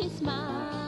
his smile.